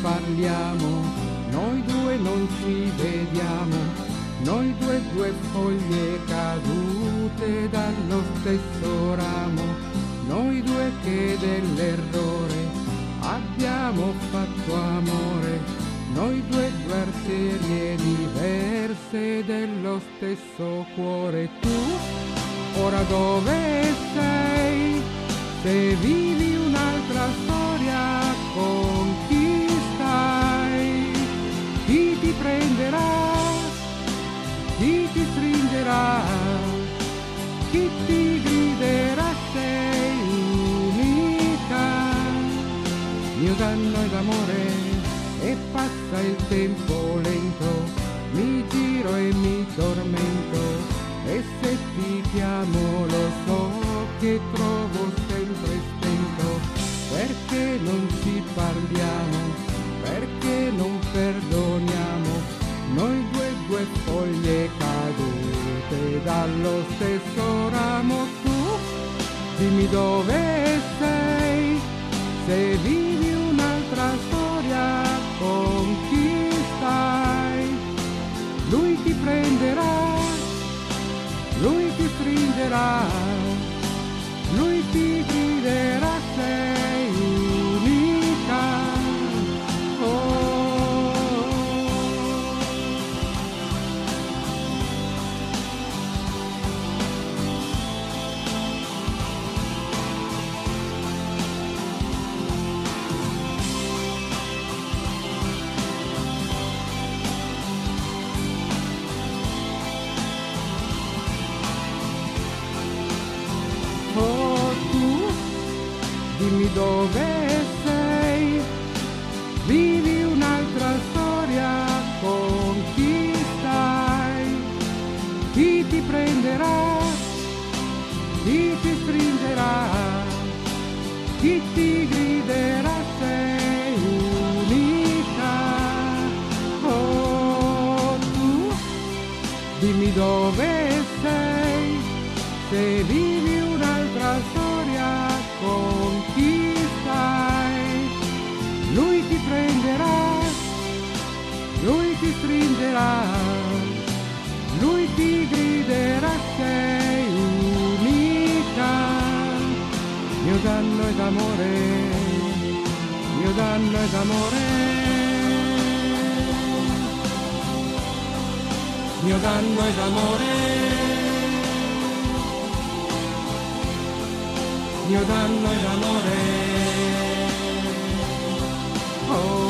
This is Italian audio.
parliamo, noi due non ci vediamo, noi due due foglie cadute dallo stesso ramo, noi due che dell'errore abbiamo fatto amore, noi due due arterie diverse dello stesso cuore. Tu ora dove sei? Se vivi Chi ti griderà sei unica? Mio danno ed amore e passa il tempo lento, mi giro e mi tormento e se ti chiamo lo so che trovo sempre stento, perché non ci parliamo, perché non perdoniamo, noi due due foglie cadute dallo stesso ramo tu, dimmi dove sei, se vivi dimmi dove sei, vivi un'altra storia con chi stai, chi ti prenderà, chi ti stringerà, chi ti griderà sei lui ti prenderà, lui ti stringerà, lui ti griderà sei unica, mio danno ed amore, mio danno ed amore. Mio danno ed amore mio danno ed amore. home.